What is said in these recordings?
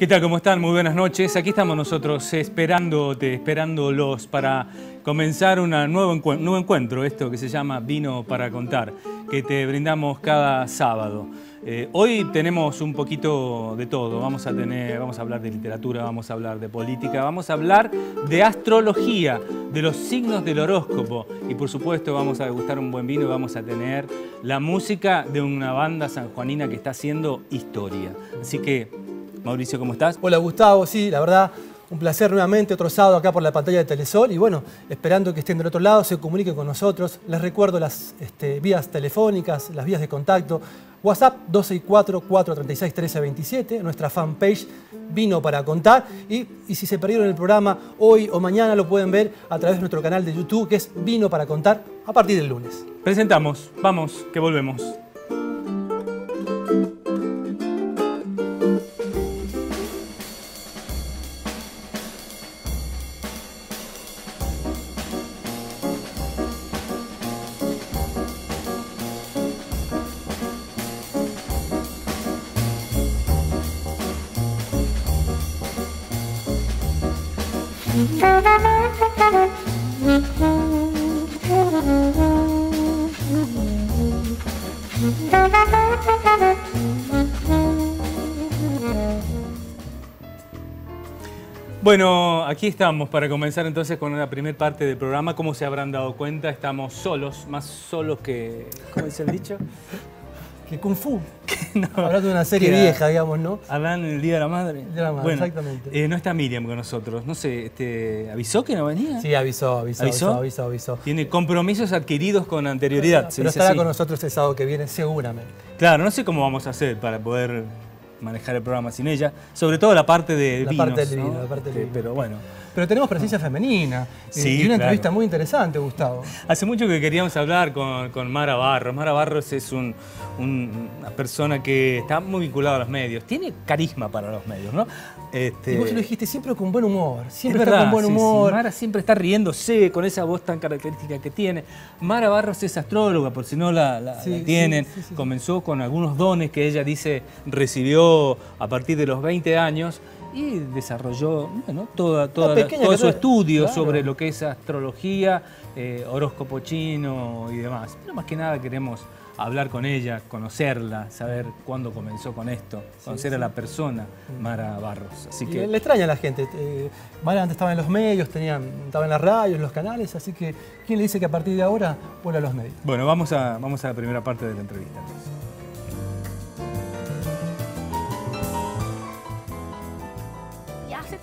¿Qué tal? ¿Cómo están? Muy buenas noches. Aquí estamos nosotros esperándote, esperándolos para comenzar un nuevo, encuentro, esto que se llama Vino para Contar, que te brindamos cada sábado. Eh, hoy tenemos un poquito de todo. Vamos a, tener, vamos a hablar de literatura, vamos a hablar de política, vamos a hablar de astrología, de los signos del horóscopo y por supuesto vamos a degustar un buen vino y vamos a tener la música de una banda sanjuanina que está haciendo historia. Así que Mauricio, ¿cómo estás? Hola Gustavo, sí, la verdad, un placer nuevamente, otro sábado acá por la pantalla de Telesol y bueno, esperando que estén del otro lado, se comuniquen con nosotros. Les recuerdo las este, vías telefónicas, las vías de contacto. WhatsApp 264-436-1327, nuestra fanpage Vino para Contar. Y, y, si se perdieron el programa hoy o mañana lo pueden ver a través de nuestro canal de YouTube que es Vino para Contar a partir del lunes. Presentamos, vamos, que volvemos. Bueno, aquí estamos para comenzar entonces con la primera parte del programa. Como se habrán dado cuenta, estamos solos, más solos que... ¿Cómo dice el dicho? Que Kung Fu. no, Hablando de una serie vieja, digamos, ¿no? Hablan el Día de la Madre. de la Madre, exactamente. Eh, no está Miriam con nosotros. No sé, este, ¿avisó que no venía? Sí, avisó, avisó, avisó, avisó, avisó. Tiene compromisos adquiridos con anterioridad. Pero, estará con nosotros el sábado que viene, seguramente. Claro, no sé cómo vamos a hacer para poder manejar el programa sin ella, sobre todo la parte de la parte del vino, la parte del vino. Pero bueno. Pero tenemos presencia femenina sí, y una entrevista muy interesante, Gustavo. Hace mucho que queríamos hablar con, con Mara Barros. Mara Barros es un, una persona que está muy vinculada a los medios, tiene carisma para los medios, ¿no? Este... Y vos lo dijiste siempre con buen humor, siempre está con buen humor. Mara siempre está riéndose con esa voz tan característica que tiene. Mara Barros es astróloga, por si no la, tienen. Comenzó con algunos dones que ella dice recibió a partir de los 20 años y desarrolló bueno, toda, todo su estudio sobre lo que es astrología, eh, horóscopo chino y demás. Pero más que nada queremos hablar con ella, conocerla, saber cuándo comenzó con esto, conocer a la persona, Mara Barros. Así que... Le extraña a la gente. Eh, Mara antes estaba en los medios, tenía, estaba en la radio, en los canales, así que ¿quién le dice que a partir de ahora vuelve a los medios? Bueno, vamos a, vamos a la primera parte de la entrevista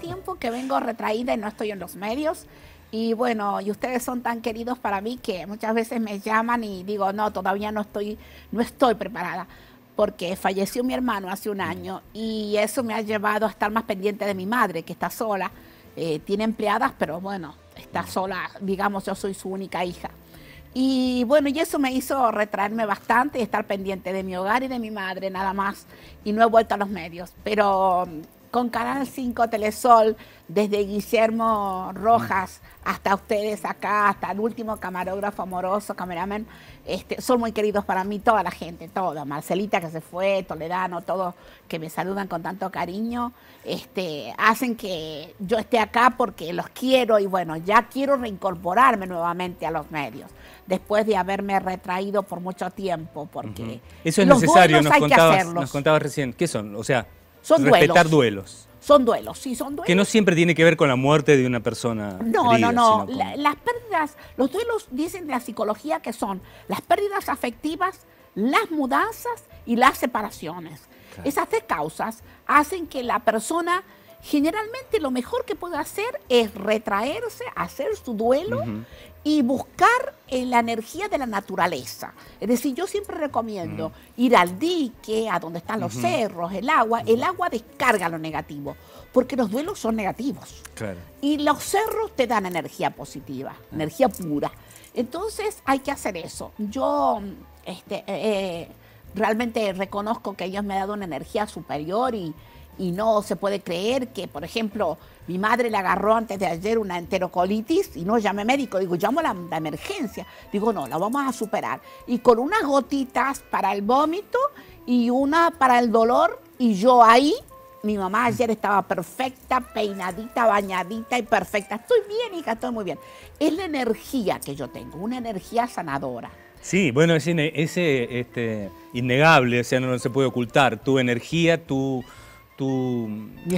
tiempo que vengo retraída y no estoy en los medios. Y bueno, y ustedes son tan queridos para mí que muchas veces me llaman y digo, no, todavía no estoy, no estoy preparada, porque falleció mi hermano hace un año y eso me ha llevado a estar más pendiente de mi madre, que está sola, eh, tiene empleadas, pero bueno, está sola, digamos, yo soy su única hija. Y bueno, y eso me hizo retraerme bastante y estar pendiente de mi hogar y de mi madre, nada más. Y no he vuelto a los medios. Pero con Canal 5 Telesol, desde Guillermo Rojas hasta ustedes acá, hasta el último camarógrafo amoroso, cameraman, este, son muy queridos para mí, toda la gente, toda, Marcelita que se fue, Toledano, todos que me saludan con tanto cariño, este, hacen que yo esté acá porque los quiero y bueno, ya quiero reincorporarme nuevamente a los medios, después de haberme retraído por mucho tiempo, porque... Eso es necesario, nos contabas, nos contabas recién, ¿qué son? O sea... Son respetar duelos. Son duelos, sí, son duelos. Que no siempre tiene que ver con la muerte de una persona. No, no, no. las pérdidas, los duelos dicen de la psicología que son las pérdidas afectivas, las mudanzas y las separaciones. Esas tres causas hacen que la persona generalmente lo mejor que puede hacer es retraerse, hacer su duelo y buscar en la energía de la naturaleza. Es decir, yo siempre recomiendo ir al dique, a donde están los cerros, el agua. El agua descarga lo negativo, porque los duelos son negativos. Y los cerros te dan energía positiva, energía pura. Entonces hay que hacer eso. Yo este, eh, eh, realmente reconozco que Dios me ha dado una energía superior y, y no se puede creer que, por ejemplo, mi madre le agarró antes de ayer una enterocolitis y no llamé médico. Digo, llamo la, la emergencia. Digo, no, la vamos a superar. Y con unas gotitas para el vómito y una para el dolor y yo ahí mi mamá ayer estaba perfecta, peinadita, bañadita y perfecta. Estoy bien, hija, estoy muy bien. Es la energía que yo tengo, una energía sanadora. Sí, bueno, es, este, innegable, o sea, no, se puede ocultar. Tu energía, tu, tu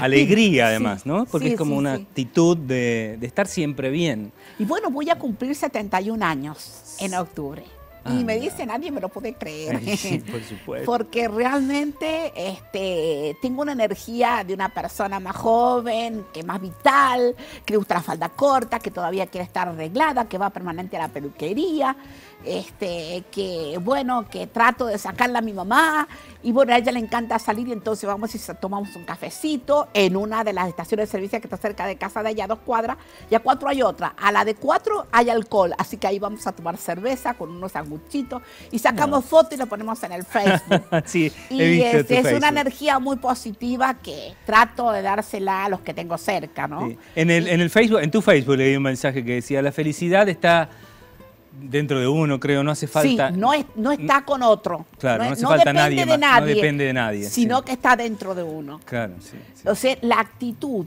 alegría además, ¿no? Porque es como una actitud de, de estar siempre bien. Y bueno, voy a cumplir 71 años en octubre. Y me dice, nadie me lo puede creer. sí, por supuesto. Porque realmente este, tengo una energía de una persona más joven, que más vital, que le gusta la falda corta, que todavía quiere estar arreglada, que va permanente a la peluquería este, que bueno, que trato de sacarla a mi mamá y bueno, a ella le encanta salir y entonces vamos y tomamos un cafecito en una de las estaciones de servicio que está cerca de casa de ella, dos cuadras, y a cuatro hay otra. A la de cuatro hay alcohol, así que ahí vamos a tomar cerveza con unos sanguchitos y sacamos fotos y lo ponemos en el Facebook. sí, y es una energía muy positiva que trato de dársela a los que tengo cerca, ¿no? En, el, en el Facebook, en tu Facebook le di un mensaje que decía, la felicidad está dentro de uno, creo, no hace falta. Sí, no, es, no está con otro. Claro, no, hace falta nadie, de nadie. No depende de nadie. Sino que está dentro de uno. Claro, sí, O sea, la actitud,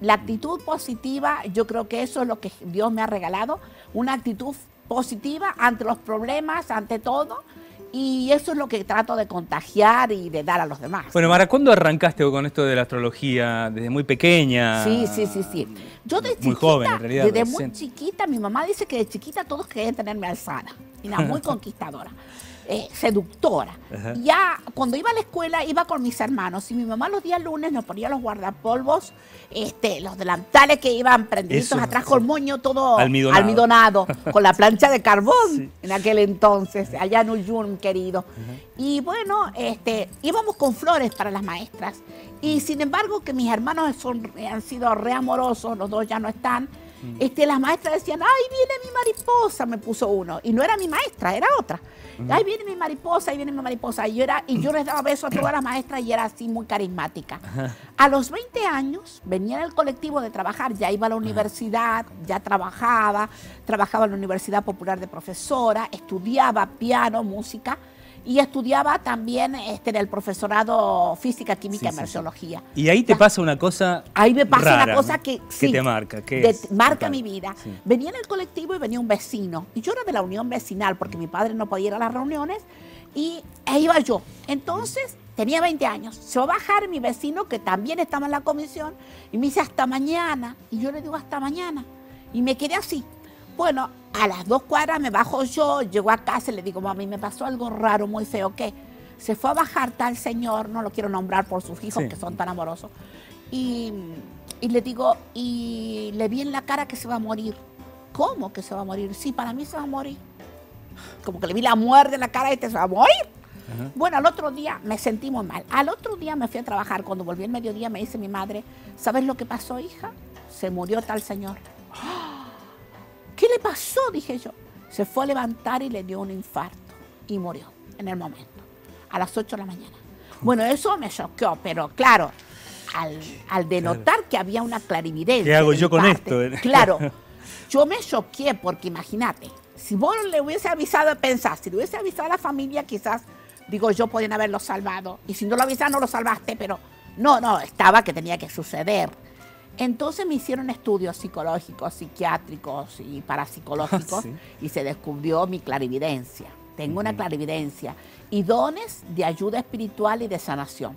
la actitud positiva, yo creo que eso es lo que Dios me ha regalado, una actitud positiva ante los problemas, ante todo, y eso es lo que trato de contagiar y de dar a los demás. Bueno, Mara, ¿cuándo arrancaste con esto de la astrología? ¿Desde muy pequeña? Sí, sí, sí, sí. Yo desde muy joven, en realidad. Desde muy chiquita, mi mamá dice que de chiquita todos querían tenerme alzada. Y una muy conquistadora. Eh, seductora. Ya cuando iba a la escuela iba con mis hermanos y mi mamá los días lunes nos ponía los guardapolvos, este, los delantales que iban prendidos atrás con moño todo almidonado, con la plancha de carbón en aquel entonces, allá en Uyun, querido. Y bueno, este, íbamos con flores para las maestras. Y sin embargo que mis hermanos son, han sido re amorosos, los dos ya no están, mm. este, las maestras decían, ay, viene mi mariposa, me puso uno. Y no era mi maestra, era otra. Ahí viene mi mariposa, ahí viene mi mariposa. Y yo, era, y yo les daba besos a todas las maestras y era así muy carismática. A los 20 años venía en el colectivo de trabajar, ya iba a la universidad, ya trabajaba, trabajaba en la Universidad Popular de Profesora, estudiaba piano, música y estudiaba también este, en el profesorado física, química y merciología. Y ahí te pasa una cosa. Ahí me pasa una cosa que, que te marca. Que marca mi vida. Venía en el colectivo y venía un vecino. Y yo era de la unión vecinal porque mi padre no podía ir a las reuniones y ahí iba yo. Entonces tenía 20 años. Se va a bajar mi vecino que también estaba en la comisión y me dice hasta mañana. Y yo le digo hasta mañana. Y me quedé así. Bueno, a las dos cuadras me bajo yo, llego a casa y le digo, mami, me pasó algo raro, muy feo, ¿qué? Se fue a bajar tal señor, no lo quiero nombrar por sus hijos que son tan amorosos, y, le digo, y le vi en la cara que se va a morir. ¿Cómo que se va a morir? Sí, para mí se va a morir. Como que le vi la muerte en la cara y este se va a morir. Bueno, al otro día me sentí muy mal. Al otro día me fui a trabajar. Cuando volví el mediodía me dice mi madre, ¿sabes lo que pasó, hija? Se murió tal señor. ¿Qué le pasó? Dije yo. Se fue a levantar y le dio un infarto y murió en el momento, a las 8 de la mañana. Bueno, eso me choqueó, pero claro, al, denotar que había una clarividencia. ¿Qué hago yo con esto? Claro, yo me choqué porque imagínate, si vos le hubiese avisado, pensás, si le hubiese avisado a la familia, quizás, digo, yo podían haberlo salvado. Y si no lo avisaste, no lo salvaste, pero no, no, estaba que tenía que suceder. Entonces me hicieron estudios psicológicos, psiquiátricos y parapsicológicos y se descubrió mi clarividencia. Tengo una clarividencia y dones de ayuda espiritual y de sanación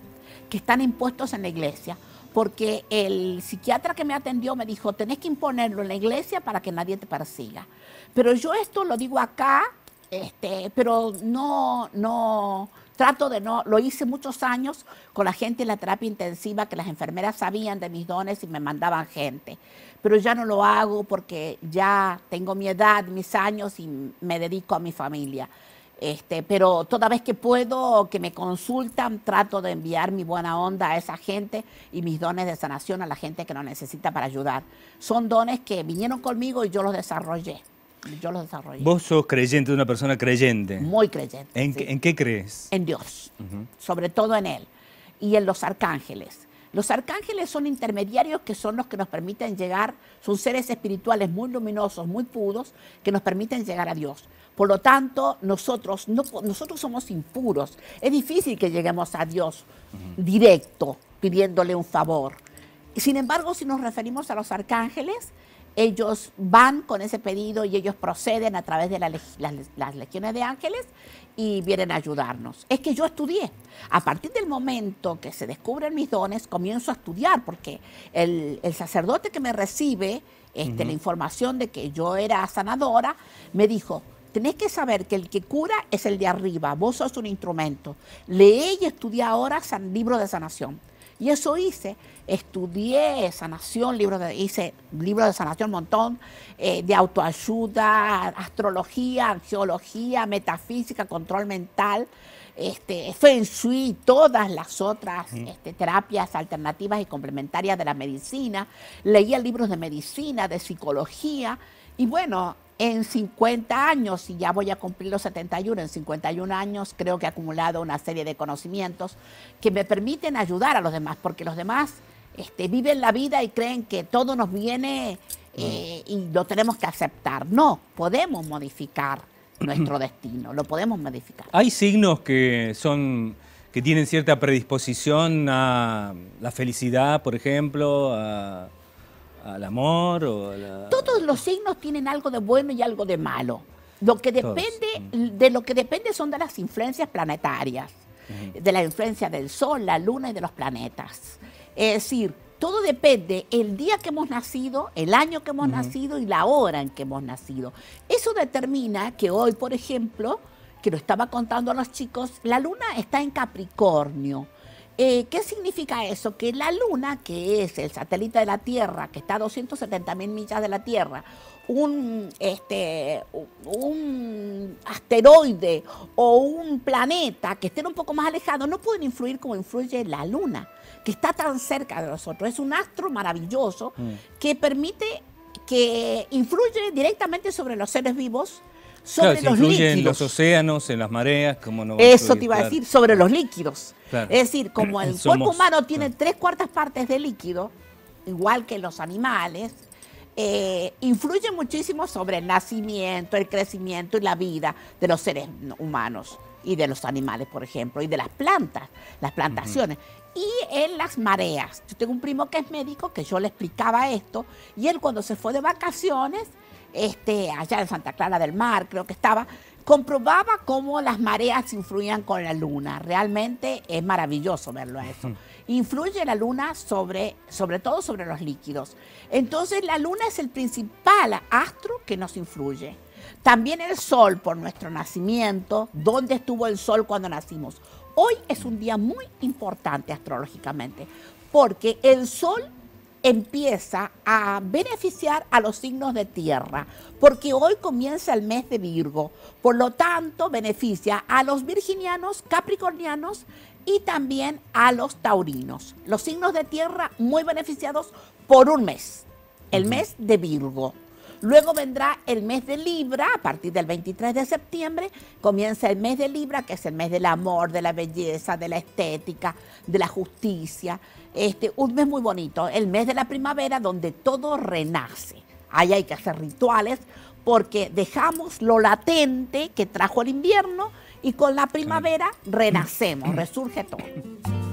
que están impuestos en la iglesia porque el psiquiatra que me atendió me dijo, tenés que imponerlo en la iglesia para que nadie te persiga. Pero yo esto lo digo acá, este, pero no, no, Trato de no, lo hice muchos años con la gente en la terapia intensiva, que las enfermeras sabían de mis dones y me mandaban gente. Pero ya no lo hago porque ya tengo mi edad, mis años y me dedico a mi familia. Este, pero toda vez que puedo, que me consultan, trato de enviar mi buena onda a esa gente y mis dones de sanación a la gente que lo necesita para ayudar. Son dones que vinieron conmigo y yo los desarrollé yo lo desarrollé. Vos sos creyente, una persona creyente. Muy creyente. ¿En, qué crees? En Dios, sobre todo en Él y en los arcángeles. Los arcángeles son intermediarios que son los que nos permiten llegar, son seres espirituales muy luminosos, muy puros, que nos permiten llegar a Dios. Por lo tanto, nosotros, no, nosotros somos impuros. Es difícil que lleguemos a Dios directo, pidiéndole un favor. Sin embargo, si nos referimos a los arcángeles, ellos van con ese pedido y ellos proceden a través de las legiones de ángeles y vienen a ayudarnos. Es que yo estudié. A partir del momento que se descubren mis dones, comienzo a estudiar, porque el, sacerdote que me recibe este, la información de que yo era sanadora, me dijo, tenés que saber que el que cura es el de arriba, vos sos un instrumento. Lee y estudia ahora San Libro de Sanación. Y eso hice, estudié sanación, libro de, hice libros de sanación, un montón, eh, de autoayuda, astrología, geología, metafísica, control mental, este, Feng Shui, todas las otras este, terapias alternativas y complementarias de la medicina. Leía libros de medicina, de psicología, y bueno, en 50 años, y ya voy a cumplir los 71, en 51 años creo que he acumulado una serie de conocimientos que me permiten ayudar a los demás, porque los demás este, viven la vida y creen que todo nos viene eh, y lo tenemos que aceptar. No, podemos modificar nuestro destino, lo podemos modificar. Hay signos que son que tienen cierta predisposición a la felicidad, por ejemplo, a al amor o Todos los signos tienen algo de bueno y algo de malo. Lo que depende, mm. de lo que depende son de las influencias planetarias, de la influencia del Sol, la Luna y de los planetas. Es decir, todo depende el día que hemos nacido, el año que hemos nacido y la hora en que hemos nacido. Eso determina que hoy, por ejemplo, que lo estaba contando a los chicos, la luna está en Capricornio. Eh, ¿Qué significa eso? Que la Luna, que es el satélite de la Tierra, que está a 270 mil millas de la Tierra, un, este, un asteroide o un planeta que estén un poco más alejados, no pueden influir como influye la Luna, que está tan cerca de nosotros. Es un astro maravilloso mm. que permite que influye directamente sobre los seres vivos sobre los líquidos. en los océanos, en las mareas, como no. Eso te iba a decir, sobre los líquidos. Es decir, como el cuerpo humano tiene tres cuartas partes de líquido, igual que los animales, eh, influye muchísimo sobre el nacimiento, el crecimiento y la vida de los seres humanos y de los animales, por ejemplo, y de las plantas, las plantaciones. Y en las mareas. Yo tengo un primo que es médico que yo le explicaba esto y él cuando se fue de vacaciones este, allá en Santa Clara del Mar, creo que estaba, comprobaba cómo las mareas influían con la luna. Realmente es maravilloso verlo a eso. Influye la luna sobre, sobre todo sobre los líquidos. Entonces la luna es el principal astro que nos influye. También el sol por nuestro nacimiento, dónde estuvo el sol cuando nacimos. Hoy es un día muy importante astrológicamente, porque el sol empieza a beneficiar a los signos de tierra, porque hoy comienza el mes de Virgo, por lo tanto beneficia a los virginianos, capricornianos y también a los taurinos. Los signos de tierra muy beneficiados por un mes, el mes de Virgo. Luego vendrá el mes de Libra, a partir del 23 de septiembre comienza el mes de Libra, que es el mes del amor, de la belleza, de la estética, de la justicia. Este, un mes muy bonito, el mes de la primavera donde todo renace. Ahí hay que hacer rituales porque dejamos lo latente que trajo el invierno y con la primavera renacemos, resurge todo.